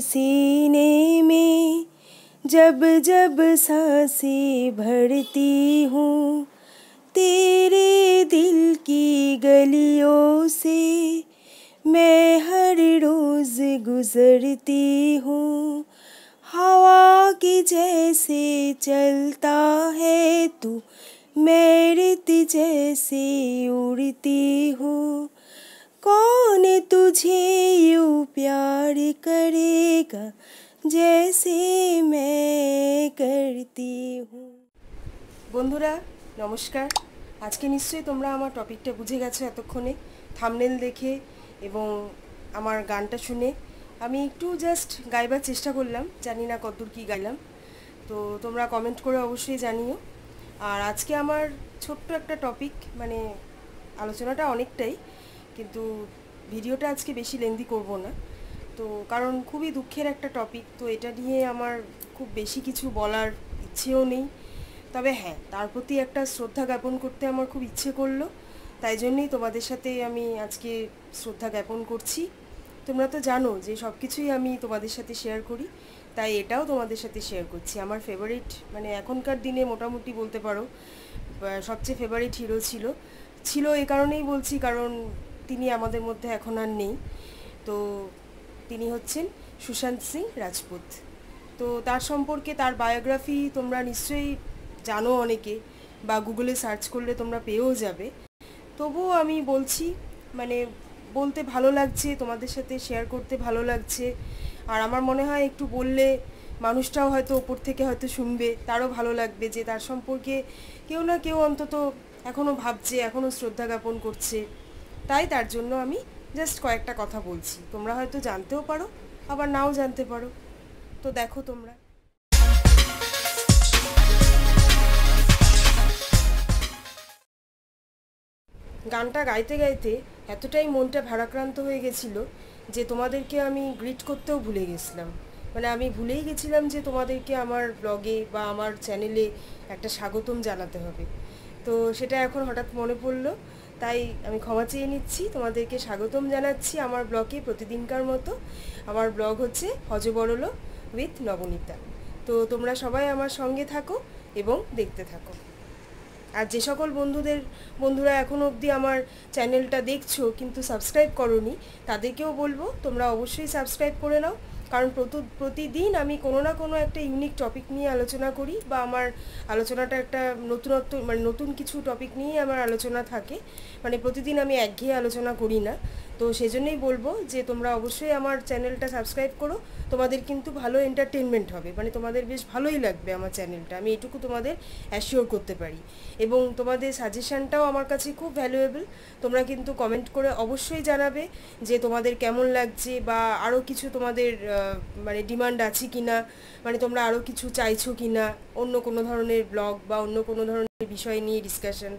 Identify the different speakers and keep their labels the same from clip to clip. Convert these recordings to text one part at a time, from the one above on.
Speaker 1: सीने में जब जब साँसें भरती हूँ, तेरे दिल की गलियों से मैं हर रोज़ गुज़रती हूँ। हवा की जैसे चलता है तू, मैं जैसे उड़ती हूँ। कौन तुझे यूँ प्यार करेगा जैसे मैं करती हूँ বন্ধুরা নমস্কার আজকে নিশ্চয়ই তোমরা আমার টপিকটা বুঝে গেছো এতক্ষণে থামনেল দেখে এবং আমার গানটা শুনে আমি একটু জাস্ট গাইবার চেষ্টা করলাম জানি না কতদূর কী গাইলাম তো তোমরা কমেন্ট করে অবশ্যই জানিও আর আজকে আমার ছোট্ট একটা টপিক মানে আলোচনাটা অনেকটাই কিন্তু ভিডিওটা আজকে বেশি লেন্দি করব না। তো কারণ খুবই দুঃখের একটা টপিক তো এটা নিয়ে আমার খুব বেশি কিছু বলার ইচ্ছেও নেই। তবে হ্যাঁ তার প্রতি একটা শ্রদ্ধা জ্ঞাপন করতে আমার খুব ইচ্ছে করল। তাই জন্যই তোমাদের সাথে আমি আজকে শ্রদ্ধা জ্ঞাপন করছি। তোমরা তো জানো যে সব কিছুই আমি তোমাদের সাথে শেয়ার করি, তাই এটাও তোমাদের সাথে শেয়ার করছি। আমার ফেভারিট মানে এখনকার দিনে মোটামুটি বলতে পারো সবচেয়ে ফেভারিট হিরো ছিল। ছিল এ কারণেই বলছি, কারণ তিনি আমাদের মধ্যে এখন আর নেই। তো তিনি হচ্ছেন সুশান্ত সিং রাজপুত। তো তার সম্পর্কে তার বায়োগ্রাফি তোমরা নিশ্চয়ই জানো অনেকে বা গুগলে সার্চ করলে তোমরা পেয়েও যাবে। তবুও আমি বলছি মানে বলতে ভালো লাগছে, তোমাদের সাথে শেয়ার করতে ভালো লাগছে। আর আমার মনে হয় একটু বললে মানুষটাও হয়তো ওপর থেকে হয়তো শুনবে, তারও ভালো লাগবে যে তার সম্পর্কে কেউ না কেউ অন্তত এখনও ভাবছে এখনও শ্রদ্ধা জ্ঞাপন করছে। তাই তার জন্য আমি জাস্ট কয়েকটা কথা বলছি। তোমরা হয়তো জানতেও পারো, আবার নাও জানতে পারো। তো দেখো তোমরা। গানটা গাইতে গাইতে এতটাই মনটা ভারাক্রান্ত হয়ে গেছিল যে তোমাদেরকে আমি গ্রিট করতেও ভুলে গেছিলাম। মানে আমি ভুলেই গেছিলাম যে তোমাদেরকে আমার ব্লগে বা আমার চ্যানেলে একটা স্বাগতম জানাতে হবে। তো সেটা এখন হঠাৎ মনে পড়ল তাই আমি ক্ষমা চেয়ে নিচ্ছি। তোমাদেরকে স্বাগতম জানাচ্ছি আমার ব্লগে প্রতিদিনকার মতো। আমার ব্লগ হচ্ছে হজবরল উইথ নবনীতা। তো তোমরা সবাই আমার সঙ্গে থাকো এবং দেখতে থাকো। আর যে সকল বন্ধুদের, বন্ধুরা এখনও অবধি আমার চ্যানেলটা দেখছ কিন্তু সাবস্ক্রাইব করনি, তাদেরকেও বলব, তোমরা অবশ্যই সাবস্ক্রাইব করে নাও। কারণ প্রতিদিন আমি কোনো না কোনো একটা ইউনিক টপিক নিয়ে আলোচনা করি বা আমার আলোচনাটা একটা নতুনত্ব মানে নতুন কিছু টপিক নিয়ে আমার আলোচনা থাকে। মানে প্রতিদিন আমি একঘেয়ে আলোচনা করি না। তো সেই জন্যই বলব যে তোমরা অবশ্যই আমার চ্যানেলটা সাবস্ক্রাইব করো। তোমাদের কিন্তু ভালো এন্টারটেনমেন্ট হবে। মানে তোমাদের বেশ ভালোই লাগবে আমার চ্যানেলটা আমি এটুকু তোমাদের অ্যাসিওর করতে পারি। এবং তোমাদের সাজেশানটাও আমার কাছে খুব ভ্যালুয়েবল তোমরা কিন্তু কমেন্ট করে অবশ্যই জানাবে যে তোমাদের কেমন লাগছে বা আরও কিছু তোমাদের মানে ডিমান্ড আছে কি না মানে তোমরা আরও কিছু চাইছো কি না অন্য কোনো ধরনের ব্লগ বা অন্য কোনো ধরনের বিষয় নিয়ে ডিসকাশন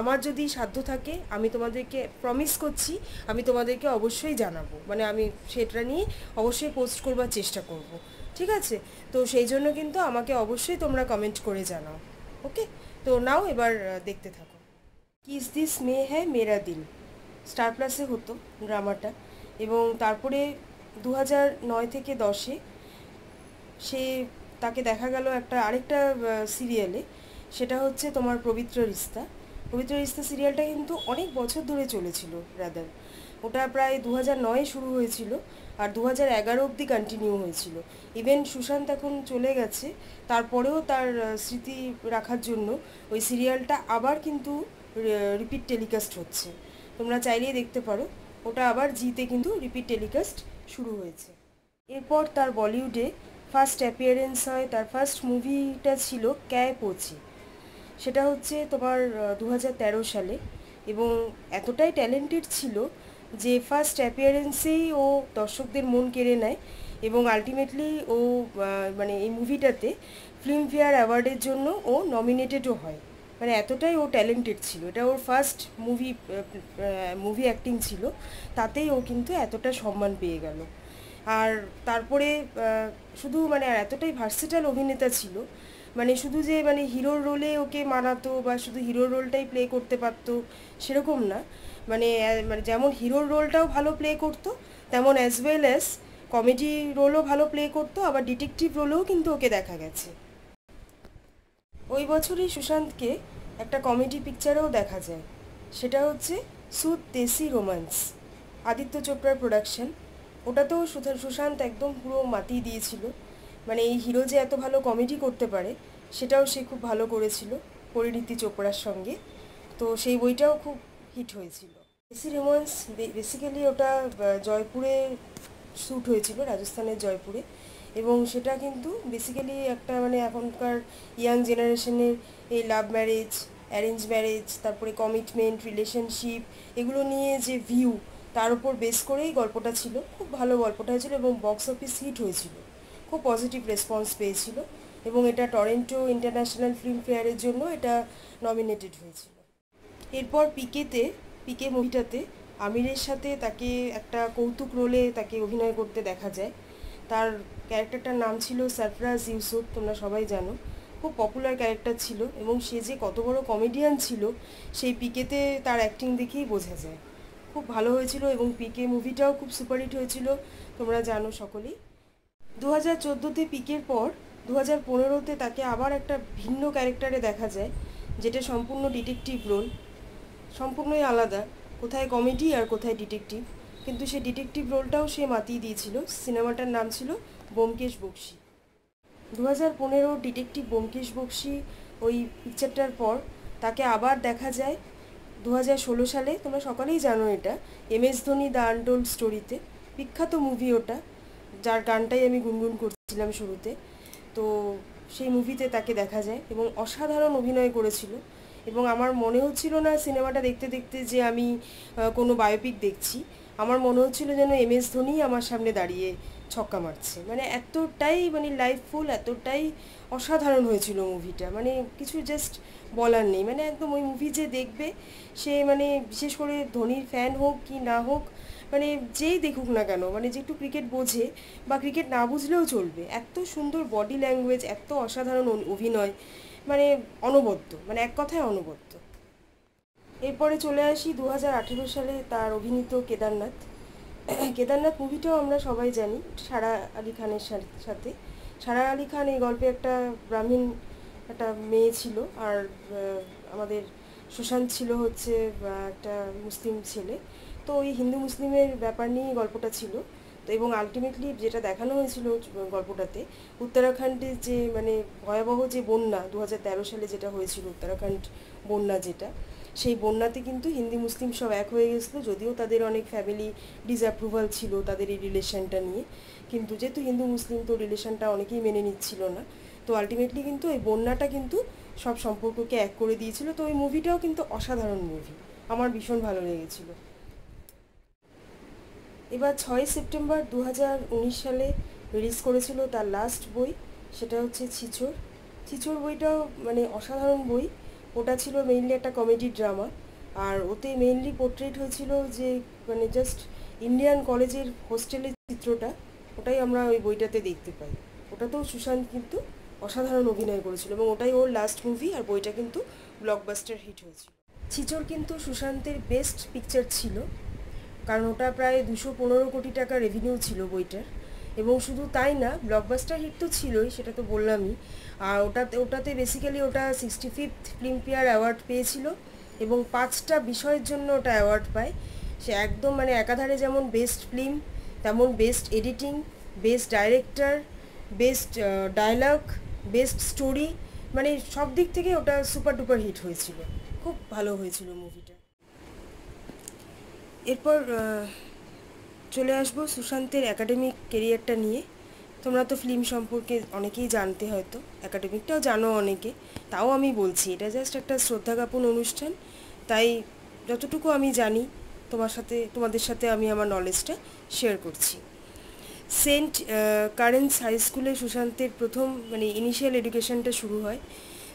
Speaker 1: আমার যদি সাধ্য থাকে, আমি তোমাদেরকে প্রমিস করছি, আমি তোমাদেরকে অবশ্যই জানাব। মানে আমি সেটা নিয়ে অবশ্যই পোস্ট করবার চেষ্টা করব। ঠিক আছে? তো সেই জন্য কিন্তু আমাকে অবশ্যই তোমরা কমেন্ট করে জানাও। ওকে তো নাও এবার দেখতে থাকো। কিস দিস মে হ্যাঁ মেরা দিন স্টার প্লাসে হতো ড্রামাটা এবং তারপরে দু নয় থেকে দশে সে তাকে দেখা গেল একটা আরেকটা সিরিয়ালে সেটা হচ্ছে তোমার পবিত্র রিস্তা। পবিত্র রিস্তা সিরিয়ালটা কিন্তু অনেক বছর ধরে চলেছিল রাদার ওটা প্রায় দু হাজার শুরু হয়েছিল আর দু হাজার এগারো অবধি কন্টিনিউ হয়েছিল। ইভেন সুশান্ত এখন চলে গেছে। তারপরেও তার স্মৃতি রাখার জন্য ওই সিরিয়ালটা আবার কিন্তু রিপিট টেলিকাস্ট হচ্ছে। তোমরা চাইলেই দেখতে পারো। ওটা আবার জিতে কিন্তু রিপিট টেলিকাস্ট শুরু হয়েছে। এরপর তার বলিউডে ফার্স্ট অ্যাপিয়ারেন্স হয়। তার ফার্স্ট মুভিটা ছিল ক্যায় পচি সেটা হচ্ছে তোমার দু হাজার তেরো সালে। এবং এতটাই ট্যালেন্টেড ছিল যে ফার্স্ট অ্যাপিয়ারেন্সেই ও দর্শকদের মন কেড়ে নেয় এবং আলটিমেটলি ও মানে এই মুভিটাতে ফিল্মফেয়ার অ্যাওয়ার্ডের জন্য ও নমিনেটেডও হয়। মানে এতটাই ও ট্যালেন্টেড ছিল। এটা ওর ফার্স্ট মুভি মুভি অ্যাক্টিং ছিল। তাতেই ও কিন্তু এতটা সম্মান পেয়ে গেল। আর তারপরে শুধু মানে আর এতটাই ভার্সেটাল অভিনেতা ছিল মানে শুধু যে মানে হিরোর রোলে ওকে মানাতো বা শুধু হিরোর রোলটাই প্লে করতে পারতো, সেরকম না। মানে মানে যেমন হিরোর রোলটাও ভালো প্লে করতো, তেমন অ্যাজ ওয়েল অ্যাজ কমেডি রোলও ভালো প্লে করতো, আবার ডিটেকটিভ রোলেও কিন্তু ওকে দেখা গেছে। ওই বছরই সুশান্তকে একটা কমেডি পিকচারেও দেখা যায়। সেটা হচ্ছে সুদ দেশি রোমান্স আদিত্য চোপড়ার প্রোডাকশন ওটাতেও সুশান্ত একদম পুরো মাতিয়ে দিয়েছিল। মানে এই হিরো যে এত ভালো কমেডি করতে পারে, সেটাও সে খুব ভালো করেছিল পরিণীতি চোপড়ার সঙ্গে। তো সেই বইটাও খুব হিট হয়েছিল। দেশি রোমান্স বেসিক্যালি ওটা জয়পুরে শ্যুট হয়েছিল, রাজস্থানের জয়পুরে। এবং সেটা কিন্তু বেসিক্যালি একটা মানে এখনকার ইয়াং জেনারেশনের এই লাভ ম্যারেজ অ্যারেঞ্জ ম্যারেজ তারপরে কমিটমেন্ট রিলেশনশিপ এগুলো নিয়ে যে ভিউ তার উপর বেস করেই গল্পটা ছিল। খুব ভালো গল্পটা হয়েছিল এবং বক্স অফিস হিট হয়েছিল। খুব পজিটিভ রেসপন্স পেয়েছিল এবং এটা টরেন্টো ইন্টারন্যাশনাল ফিল্ম ফেয়ারের জন্য এটা নমিনেটেড হয়েছিল। এরপর পিকেতে পিকে মুভিটাতে আমিরের সাথে তাকে একটা কৌতুক রোলে তাকে অভিনয় করতে দেখা যায়। তার ক্যারেক্টারটার নাম ছিল সারফরাজ ইউসুফ তোমরা সবাই জানো। খুব পপুলার ক্যারেক্টার ছিল এবং সে যে কত বড় কমেডিয়ান ছিল, সেই পিকেতে তার অ্যাক্টিং দেখেই বোঝা যায়। খুব ভালো হয়েছিল এবং পিকে মুভিটাও খুব সুপারহিট হয়েছিল, তোমরা জানো সকলেই। দু হাজার পিকের পর দু হাজার পনেরোতে তাকে আবার একটা ভিন্ন ক্যারেক্টারে দেখা যায়, যেটা সম্পূর্ণ ডিটেকটিভ রোল। সম্পূর্ণই আলাদা, কোথায় কমেডি আর কোথায় ডিটেকটিভ। কিন্তু সে ডিটেকটিভ রোলটাও সে মাতিয়ে দিয়েছিল। সিনেমাটার নাম ছিল বোমকেশ বক্সি। দু হাজার পনেরো ডিটেকটিভ বোমকেশ বক্সি ওই পিকচারটার পর তাকে আবার দেখা যায় দু হাজার ষোলো সালে। তোমরা সকলেই জানো এটা, M S Dhoni the untold স্টোরিতে। বিখ্যাত মুভি ওটা। যার গানটাই আমি গুনগুন করছিলাম শুরুতে, তো সেই মুভিতে তাকে দেখা যায় এবং অসাধারণ অভিনয় করেছিল। এবং আমার মনে হচ্ছিল না সিনেমাটা দেখতে দেখতে যে আমি কোনো বায়োপিক দেখছি। আমার মনে হচ্ছিল যেন এম এস ধোনি আমার সামনে দাঁড়িয়ে ছক্কা মারছে। মানে এতটাই মানে লাইফফুল এতটাই অসাধারণ হয়েছিল মুভিটা মানে কিছু জাস্ট বলার নেই। মানে একদম ওই মুভি যে দেখবে, সে মানে বিশেষ করে ধোনির ফ্যান হোক কি না হোক মানে যেই দেখুক না কেন মানে যে একটু ক্রিকেট বোঝে বা ক্রিকেট না বুঝলেও চলবে। এত সুন্দর বডি ল্যাঙ্গুয়েজ এত অসাধারণ অভিনয় মানে অনবদ্য মানে এক কথায় অনবদ্য। এরপরে চলে আসি দু হাজার আঠেরো সালে তার অভিনীত কেদারনাথ। কেদারনাথ মুভিটাও আমরা সবাই জানি, সারা আলী খানের সাথে। সারা আলী খান এই গল্পে একটা ব্রাহ্মীণ, একটা মেয়ে ছিল আর আমাদের সুশান্ত ছিল হচ্ছে একটা মুসলিম ছেলে। তো ওই হিন্দু মুসলিমের ব্যাপার নিয়েই গল্পটা ছিল। তো এবং আলটিমেটলি যেটা দেখানো হয়েছিল গল্পটাতে উত্তরাখণ্ডে যে মানে ভয়াবহ যে বন্যা দু হাজার তেরো সালে যেটা হয়েছিল উত্তরাখণ্ড বন্যা যেটা, সেই বন্যাতে কিন্তু হিন্দি মুসলিম সব এক হয়ে গেছিল, যদিও তাদের অনেক ফ্যামিলি ডিসঅ্যাপ্রুভাল ছিল তাদের এই রিলেশনটা নিয়ে। কিন্তু যেহেতু হিন্দু মুসলিম, তো রিলেশনটা অনেকেই মেনে নিচ্ছিল না। তো আলটিমেটলি কিন্তু ওই বন্যাটা কিন্তু সব সম্পর্ককে এক করে দিয়েছিল। তো ওই মুভিটাও কিন্তু অসাধারণ মুভি আমার ভীষণ ভালো লেগেছিল। এবার ছয় সেপ্টেম্বর দু হাজার উনিশ সালে রিলিজ করেছিল তার লাস্ট বই, সেটা হচ্ছে ছিচোর ছিচোর বইটাও মানে অসাধারণ বই। ওটা ছিল মেইনলি একটা কমেডি ড্রামা আর ওতে মেইনলি পোর্ট্রেট হয়েছিল যে মানে জাস্ট ইন্ডিয়ান কলেজের হোস্টেলের চিত্রটা, ওটাই আমরা ওই বইটাতে দেখতে পাই। ওটাতেও সুশান্ত কিন্তু অসাধারণ অভিনয় করেছিল এবং ওটাই ওর লাস্ট মুভি আর বইটা কিন্তু ব্লকবাস্টার হিট হয়েছিল। ছিচোর কিন্তু সুশান্তের বেস্ট পিকচার ছিল। কারণ ওটা প্রায় দুশো পনেরো কোটি টাকা রেভিনিউ ছিল বইটার। এবং শুধু তাই না ব্লকবাস্টার হিট তো ছিলই, সেটা তো বললামই। আর ওটাতে ওটাতে বেসিক্যালি ওটা সিক্সটি ফিফথ ফিল্মফেয়ার অ্যাওয়ার্ড পেয়েছিল এবং পাঁচটা বিষয়ের জন্য ওটা অ্যাওয়ার্ড পায়। সে একদম মানে একাধারে যেমন বেস্ট ফিল্ম তেমন best editing best director best dialogue best story মানে সব দিক থেকে ওটা সুপার ডুপার হিট হয়েছিল। খুব ভালো হয়েছিল মুভিটা এরপর চলে আসব সুশান্তের একাডেমিক কেরিয়ারটা নিয়ে। তোমরা তো ফিল্ম সম্পর্কে অনেকেই জানতে হয়তো। একাডেমিকটাও জানো অনেকে। তাও আমি বলছি, এটা জাস্ট একটা শ্রদ্ধা জ্ঞাপন অনুষ্ঠান। তাই যতটুকু আমি জানি, তোমার সাথে, তোমাদের সাথে আমি আমার নলেজটা শেয়ার করছি। সেন্ট কারেন্স হাই স্কুলে সুশান্তের প্রথম মানে ইনিশিয়াল এডুকেশনটা শুরু হয়।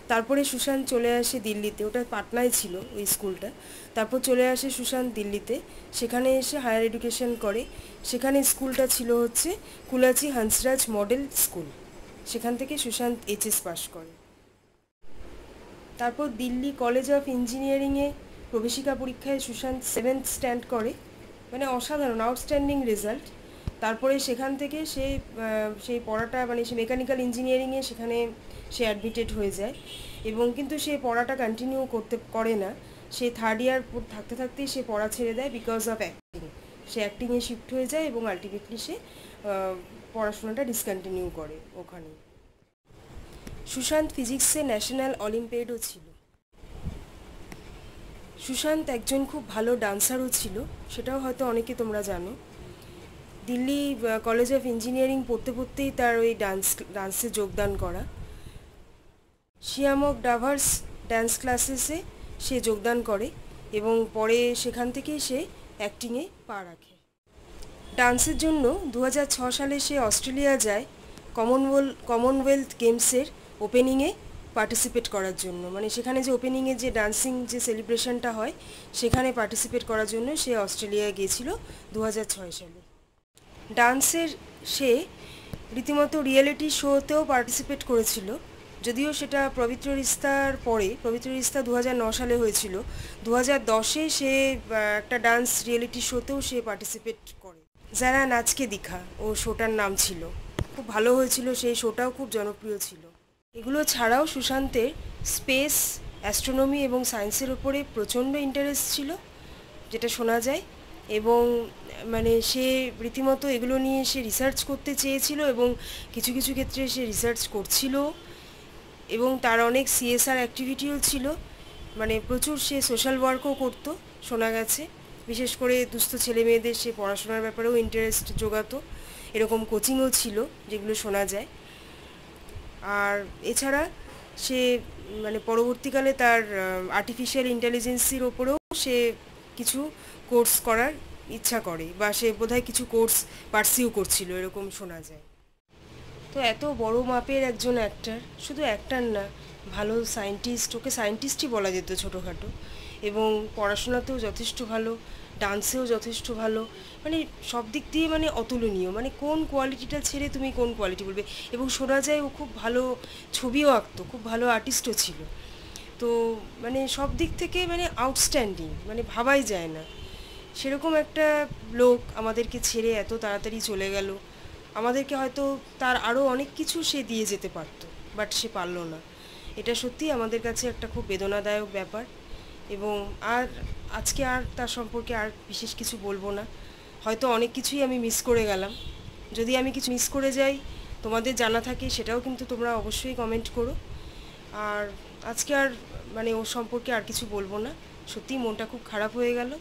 Speaker 1: তারপরে সুশান্ত চলে আসে দিল্লিতে, ওটা পাটনায় ছিল ওই স্কুলটা। তারপর চলে আসে সুশান্ত দিল্লিতে, সেখানে এসে হায়ার এডুকেশন করে। সেখানে স্কুলটা ছিল হচ্ছে কুলাচি হাঁসরাজ মডেল স্কুল। সেখান থেকে সুশান্ত এইচএস পাশ করে। তারপর দিল্লি কলেজ অফ ইঞ্জিনিয়ারিংয়ে প্রবেশিকা পরীক্ষায় সুশান্ত সেভেন্থ স্ট্যান্ড করে। মানে অসাধারণ আউটস্ট্যান্ডিং রেজাল্ট তারপরে সেখান থেকে সে সেই পড়াটা মানে সে মেকানিক্যাল ইঞ্জিনিয়ারিংয়ে সেখানে সে অ্যাডমিটেড হয়ে যায়। এবং কিন্তু সে পড়াটা কন্টিনিউ করতে, করে না। সে থার্ড ইয়ার থাকতে থাকতেই সে পড়া ছেড়ে দেয় বিকজ অফ অ্যাক্টিং সে অ্যাক্টিংয়ে শিফট হয়ে যায় এবং আলটিমেটলি সে পড়াশোনাটা ডিসকন্টিনিউ করে ওখানে। সুশান্ত ফিজিক্সে ন্যাশনাল অলিম্পিয়াডও ছিল। সুশান্ত একজন খুব ভালো ডান্সারও ছিল। সেটাও হয়তো অনেকে তোমরা জানো। দিল্লি কলেজ অফ ইঞ্জিনিয়ারিং পড়তে পড়তেই তার ওই ডান্স ডান্সে যোগদান করা। শিয়ামক ডাভার্স ড্যান্স ক্লাসেসে সে যোগদান করে এবং পরে সেখান থেকেই সে অ্যাক্টিংয়ে পা রাখে। ডান্সের জন্য দু সালে সে অস্ট্রেলিয়া যায় কমনওয়েলথ কমনওয়েলথ গেমসের ওপেনিংয়ে পার্টিসিপেট করার জন্য। মানে সেখানে যে ওপেনিংয়ে যে ডান্সিং যে সেলিব্রেশনটা হয়, সেখানে পার্টিসিপেট করার জন্য সে অস্ট্রেলিয়ায় গিয়েছিল দু হাজার ছয় সালে। ডান্সের সে রীতিমতো রিয়েলিটি শোতেও পার্টিসিপেট করেছিল। যদিও সেটা পবিত্র রিস্তার পরে, পবিত্র রিস্তা দু সালে হয়েছিল। দু হাজার দশে সে একটা ডান্স রিয়েলিটি শোতেও সে পার্টিসিপেট করে। যারা নাচকে দীঘা, ও শোটার নাম ছিল। খুব ভালো হয়েছিল, সেই শোটাও খুব জনপ্রিয় ছিল। এগুলো ছাড়াও সুশান্তের স্পেস, অ্যাস্ট্রোনমি এবং সায়েন্সের ওপরে প্রচণ্ড ইন্টারেস্ট ছিল, যেটা শোনা যায়। এবং মানে সে রীতিমতো এগুলো নিয়ে সে রিসার্চ করতে চেয়েছিল এবং কিছু কিছু ক্ষেত্রে সে রিসার্চ করছিল এবং তার অনেক সিএসআর অ্যাক্টিভিটিও ছিল। মানে প্রচুর সে সোশ্যাল ওয়ার্কও করতো, শোনা গেছে। বিশেষ করে দুস্থ ছেলে মেয়েদের সে পড়াশোনার ব্যাপারেও ইন্টারেস্ট জোগাতো। এরকম কোচিংও ছিল, যেগুলো শোনা যায়। আর এছাড়া সে মানে পরবর্তীকালে তার আর্টিফিশিয়াল ইন্টেলিজেন্সির ওপরেও সে কিছু কোর্স করার ইচ্ছা করে বা সে বোধহয় কিছু কোর্স পার্সিউ করছিল, এরকম শোনা যায়। তো এত বড় মাপের একজন অ্যাক্টার শুধু অ্যাক্টার না, ভালো সায়েন্টিস্ট ওকে সায়েন্টিস্টই বলা যেত ছোটোখাটো। এবং পড়াশোনাতেও যথেষ্ট ভালো ডান্সেও যথেষ্ট ভালো মানে সব দিক দিয়ে মানে অতুলনীয়। মানে কোন কোয়ালিটিটা ছেড়ে তুমি কোন কোয়ালিটি বলবে? এবং শোনা যায় ও খুব ভালো ছবিও আঁকতো, খুব ভালো আর্টিস্টও ছিল। তো মানে সব দিক থেকে মানে আউটস্ট্যান্ডিং মানে ভাবাই যায় না। সেরকম একটা লোক আমাদেরকে ছেড়ে এত তাড়াতাড়ি চলে গেল। আমাদেরকে হয়তো তার আরও অনেক কিছু সে দিয়ে যেতে পারতো বাট সে পারল না। এটা সত্যি আমাদের কাছে একটা খুব বেদনাদায়ক ব্যাপার এবং আর আজকে আর তার সম্পর্কে আর বিশেষ কিছু বলব না। হয়তো অনেক কিছুই আমি মিস করে গেলাম। যদি আমি কিছু মিস করে যাই, তোমাদের জানা থাকে সেটাও কিন্তু তোমরা অবশ্যই কমেন্ট করো। আর আজকে আর মানে ওর সম্পর্কে আর কিছু বলব না। সত্যিই মনটা খুব খারাপ হয়ে গেল।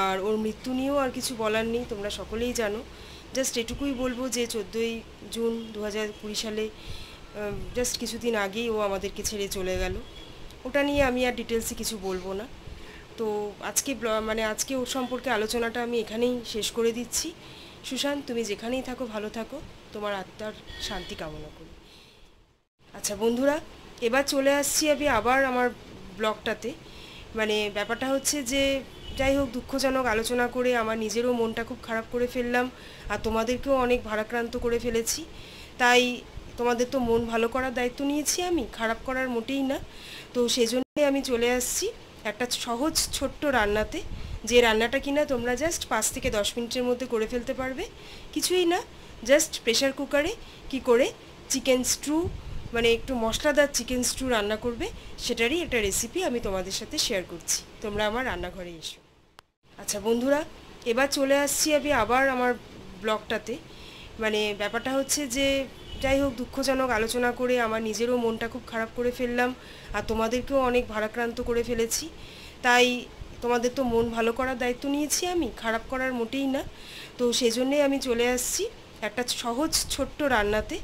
Speaker 1: আর ওর মৃত্যু নিয়েও আর কিছু বলার নেই, তোমরা সকলেই জানো। জাস্ট এটুকুই বলব যে চোদ্দোই জুন দু হাজার কুড়ি সালে জাস্ট কিছুদিন আগেই ও আমাদেরকে ছেড়ে চলে গেল। ওটা নিয়ে আমি আর ডিটেলসে কিছু বলব না। তো আজকে মানে আজকে ওর সম্পর্কে আলোচনাটা আমি এখানেই শেষ করে দিচ্ছি। সুশান্ত, তুমি যেখানেই থাকো, ভালো থাকো। তোমার আত্মার শান্তি কামনা করি। আচ্ছা বন্ধুরা এবার চলে আসছি আমি আবার আমার ব্লগটাতে। মানে ব্যাপারটা হচ্ছে যে, যাই হোক, দুঃখজনক আলোচনা করে আমার নিজেরও মনটা খুব খারাপ করে ফেললাম আর তোমাদেরকেও অনেক ভারাক্রান্ত করে ফেলেছি। তাই তোমাদের তো মন ভালো করার দায়িত্ব নিয়েছি আমি, খারাপ করার মোটেই না। তো সেই জন্যই আমি চলে আসছি একটা সহজ ছোট্ট রান্নাতে, যে রান্নাটা কিনা তোমরা জাস্ট পাঁচ থেকে দশ মিনিটের মধ্যে করে ফেলতে পারবে। কিছুই না জাস্ট প্রেশার কুকারে কি করে চিকেন স্ট্রু মানে একটু মশলাদার চিকেন স্ট্রু রান্না করবে, সেটারই একটা রেসিপি আমি তোমাদের সাথে শেয়ার করছি। তোমরা আমার রান্নাঘরে এসো। আচ্ছা বন্ধুরা, এবার চলে আসছি আমি আবার আমার ব্লগটাতে। মানে ব্যাপারটা হচ্ছে যে, যাই হোক, দুঃখজনক আলোচনা করে আমার নিজেরও মনটা খুব খারাপ করে ফেললাম, আর তোমাদেরকেও অনেক ভারাক্রান্ত করে ফেলেছি। তাই তোমাদের তো মন ভালো করার দায়িত্ব নিয়েছি আমি, খারাপ করার মোটেই না। তো সেই জন্যেই আমি চলে আসছি একটা সহজ, ছোট্ট রান্নাতে।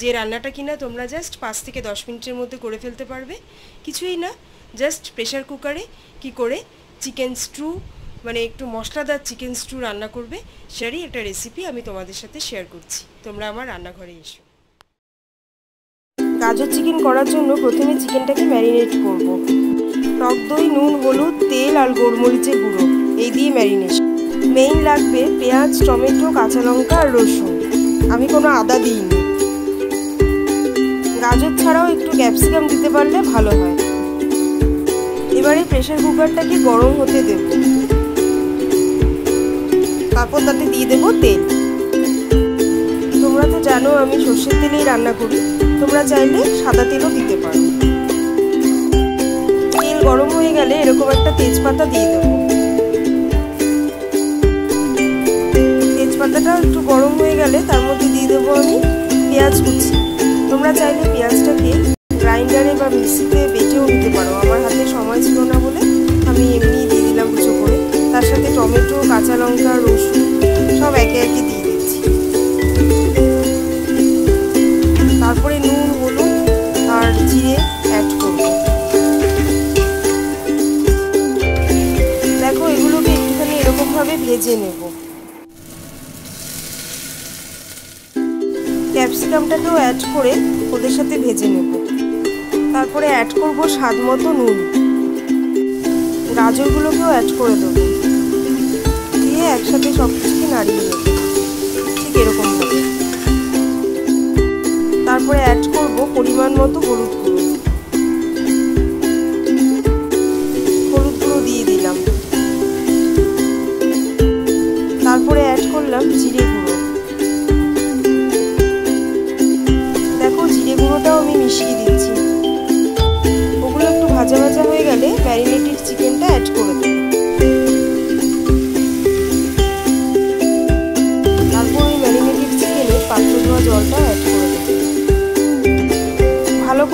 Speaker 1: যে রান্নাটা কিনা তোমরা জাস্ট পাঁচ থেকে দশ মিনিটের মধ্যে করে ফেলতে পারবে। কিছুই না জাস্ট প্রেশার কুকারে কি করে চিকেন স্ট্রু মানে একটু মশলাদার চিকেন স্ট্রু রান্না করবে। সেটারই একটা রেসিপি আমি তোমাদের সাথে শেয়ার করছি। তোমরা আমার রান্নাঘরে এসো। গাজর চিকেন করার জন্য প্রথমে চিকেনটাকে ম্যারিনেট করব। টক দই, নুন, হলুদ, তেল আর গোলমরিচের গুঁড়ো, এই দিয়ে ম্যারিনেশন মেইন লাগবে পেঁয়াজ, টমেটো, কাঁচা লঙ্কা আর রসুন। আমি কোনো আদা দিইনি। গাজর ছাড়াও একটু ক্যাপসিকাম দিতে পারলে ভালো হয়। এবারে প্রেশার কুকারটাকে গরম হতে দেব। তারপর তাতে দিয়ে দেবো তেল। তোমরা তো জানো আমি সর্ষের তেলেই রান্না করি। তোমরা চাইলে সাদা তেলও দিতে পারো। তেল গরম হয়ে গেলে এরকম একটা তেজপাতা দিয়ে দেবো। তেজপাতাটা একটু গরম হয়ে গেলে তার মধ্যে দিয়ে দেবো আমি পেঁয়াজ কুচি। তোমরা চাইলে পেঁয়াজটাকে গ্রাইন্ডারে বা মিক্সিতে বেটেও নিতে পারো। আমার হাতে সময় ছিল না বলে আমি এমনি দিয়ে দিলাম কিছু করে। তার সাথে টমেটো, কাঁচা লঙ্কা, রসুন ক্যাপসিকামটাকেও অ্যাড করে ওদের সাথে ভেজে নেব। তারপরে অ্যাড করব স্বাদ মতো নুন। গাজরগুলোকেও অ্যাড করে দেবো। দিয়ে একসাথে সব কিছুকে নাড়িয়ে নেব। ঠিক এরকমভাবে তারপরে অ্যাড করব পরিমাণ মতো হলুদ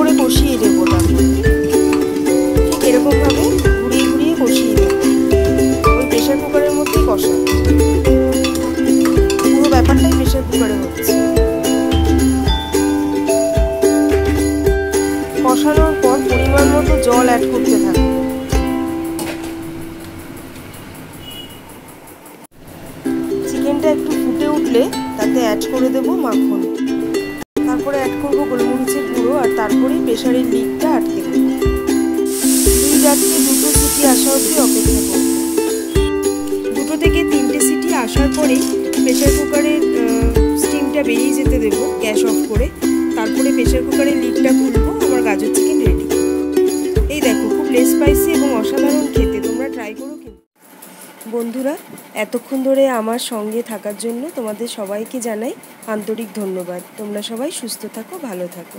Speaker 1: ভালো করে কষিয়ে দেবো তারপর ঠিক আসা অবধি অপেক্ষা করব। দুটো থেকে তিনটে সিটি আসার পরেই প্রেশার কুকারের স্টিমটা বেরিয়ে যেতে দেবো, গ্যাস অফ করে। তারপরে প্রেশার কুকারের লিডটা খুলবো আমার গাজর চিকেন রেডি এই দেখো, খুব লেস স্পাইসি এবং অসাধারণ খেতে, তোমরা ট্রাই করো বন্ধুরা, এতক্ষণ ধরে আমার সঙ্গে থাকার জন্য তোমাদের সবাইকে জানাই আন্তরিক ধন্যবাদ। তোমরা সবাই সুস্থ থাকো, ভালো থাকো।